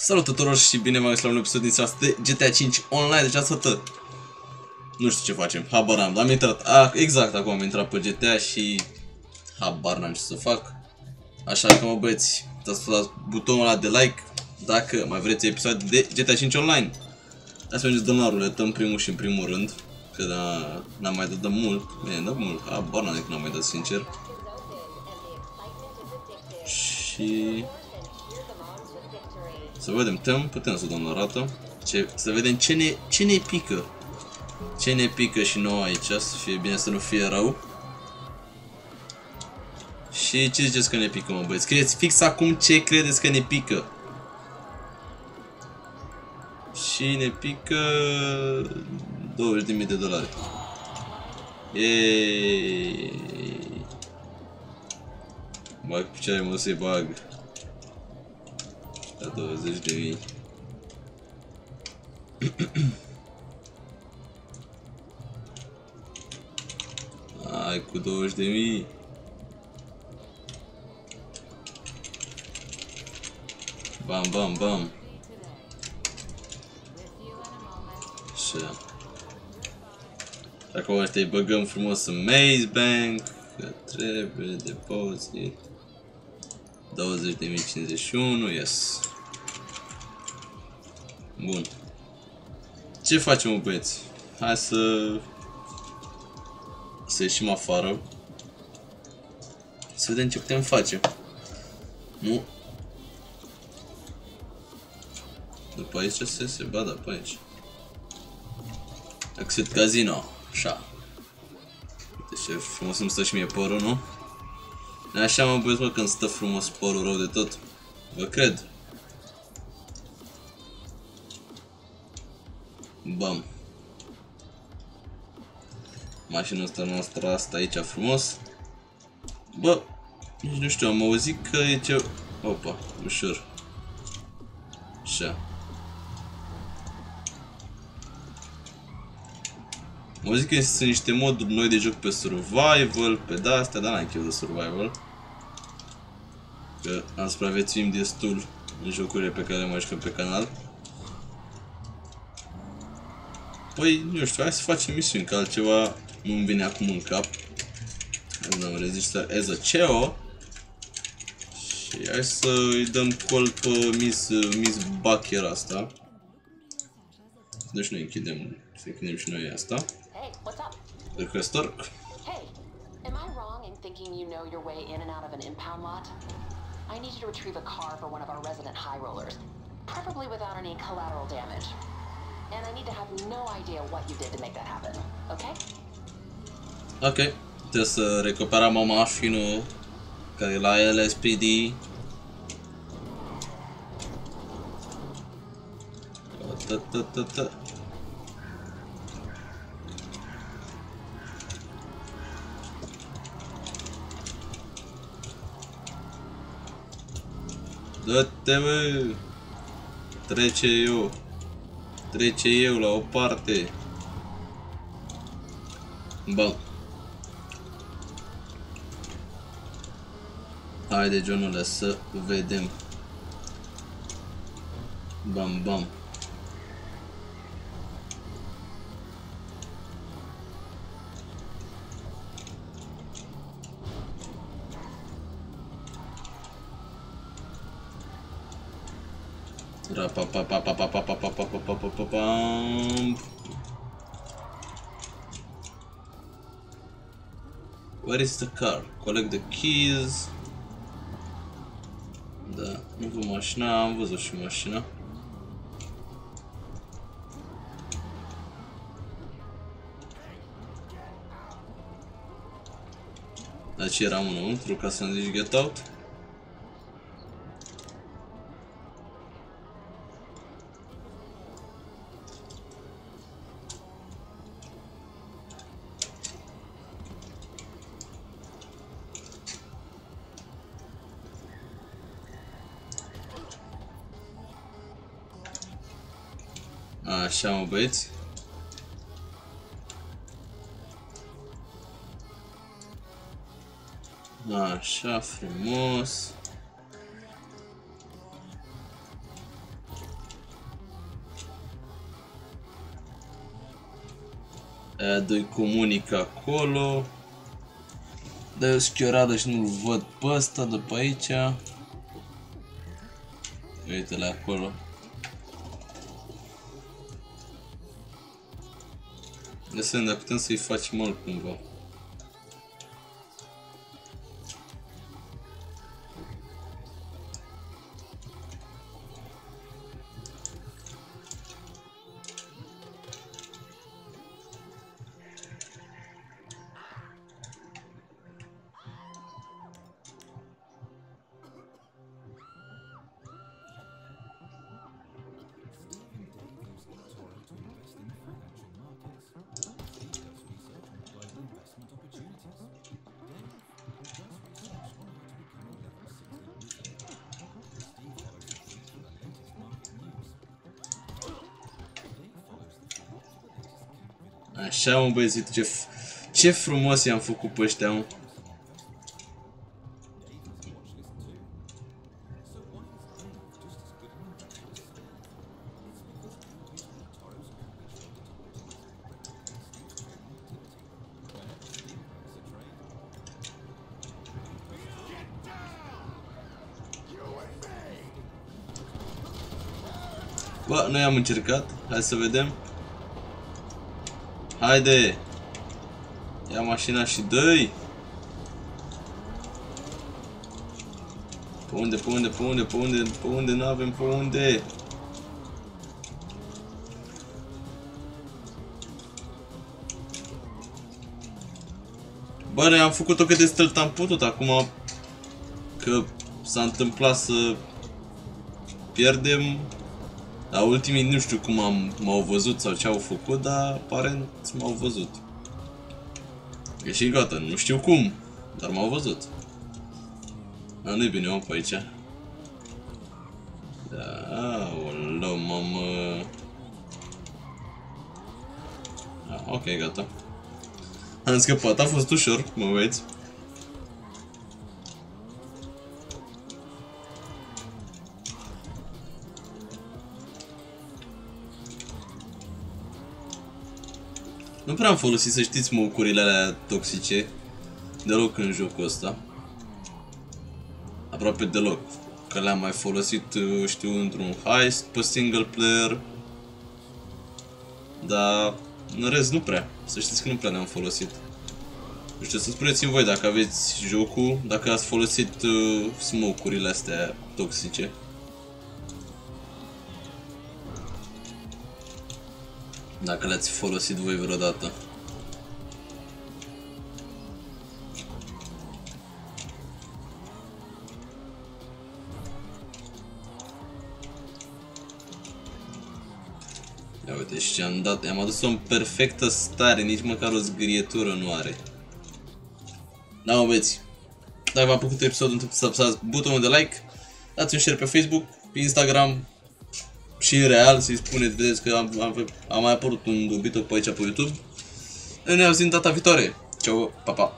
Salut tuturor și bine v-am găsit la un episod din seara asta de GTA 5 online, deci asta Nu știu ce facem, habar n-am, am intrat, a, exact acum am intrat pe GTA și habar n-am ce să fac. Așa că mă băieți, dați dați butonul ăla de like dacă mai vreți episoade de GTA 5 online. Hai să mergeți dăm la ruletă în primul și în primul rând Că da, n-am mai dat de mult, bine, da mult, habar n-am decât n-am mai dat sincer. Și... Să vedem, putem, putem să dăm la rată. Ce, să vedem ce ne, ce ne pică. Ce ne pică și nouă aici, să fie bine, să nu fie rău. Și ce ziceți că ne pică, mă băieți? Scrieți fix acum ce credeți că ne pică. Și ne pică 20.000 de dolari. Yeee. Bag picioare, mă să-i bag. La 20 de mii. Hai cu 20 de mii. Bam, bam, bam. Așa. Acum ăștia îi băgăm frumos în Maze Bank. Că trebuie depozit. 20.051, yes. Bun. Ce facem, mă, băieți? Hai să... Să ieșim afară. Să vedem ce putem face. Nu? După aici se se bada pe aici. Exit casino. Așa. Uite ce frumos îmi stă și mie părul, nu? Așa mă băieți, mă, când stă frumos părul rău de tot. Vă cred. Bam. Mașina asta noastră asta aici frumos. Bă, nici nu știu, am auzit că e ce... Opa, ușor. Așa. Am auzit că sunt niște moduri noi de joc pe survival, pe de-astea, dar n-am chef de survival. Că am supraviețuim destul în jocurile pe care le mai jucăm pe canal. Păi, nu știu, hai să facem misiuni, că altceva nu-mi vine acum în cap. Dăm register as a CEO. Și hai să îi dăm call pe Miss, Miss Bucker asta. Deci noi închidem, să închidem și noi asta. Hey, what's up? Requestor. Hey, am I wrong in thinking you know your way in and out of an impound lot? I need you to retrieve a car for one of our resident high rollers, preferably without any collateral damage. And I need to have no idea what you did to make that happen, okay? Ok. Trebuie uh, să recuperăm o mașină care e la LSPD. Dă-te, mă! Trece eu. Trece eu la o parte. Bun. Haide, Johnule, să vedem. Bam, bam. Where is the car? Collect the keys. Da, nu văd mașina, am văzut și mașina. Dar ce eram înăuntru ca să-mi zici get out? Așa mă băieți. Așa, frumos. Doi comunică acolo. Dar eu schioradă și nu-l văd pe ăsta de pe aici. Uite-l acolo. De să dacă putem să-i facem altcumva. Așa, mă, băiețitul, ce, ce frumos i-am făcut pe ăștia, mă. Bă, noi am încercat, hai să vedem. Haide! Ia mașina și dă-i! Pe unde, pe unde, pe unde, pe unde, pe unde, nu avem pe unde? Bă, noi am făcut-o cât de stălt am putut, acum că s-a întâmplat să pierdem la ultimii nu știu cum am, m-au văzut sau ce au făcut, dar aparent m-au văzut. E și gata, nu știu cum, dar m-au văzut. A, nu-i bine, om, pe aici. Da, o mamă. A, ok, gata. Am scăpat, a fost ușor, mă vezi. Nu prea am folosit, să știți, mocurile alea toxice. Deloc în jocul ăsta. Aproape deloc. Că le-am mai folosit, știu, într-un heist pe single player. Dar în rest nu prea. Să știți că nu prea le-am folosit. Nu știu, să spuneți-mi voi dacă aveți jocul, dacă ați folosit uh, smoke-urile astea toxice. Dacă le-ați folosit voi vreodată. Ia uite și am dat, am adus-o în perfectă stare, nici măcar o zgrietură nu are. Da, mă băieți, dacă v-a plăcut episodul, nu să apăsați butonul de like, dați un share pe Facebook, pe Instagram, și în real să-i spuneți, vedeți că am, am, am mai apărut un dobitoc pe aici pe YouTube. Ne auzim data viitoare. Ceau, pa, pa!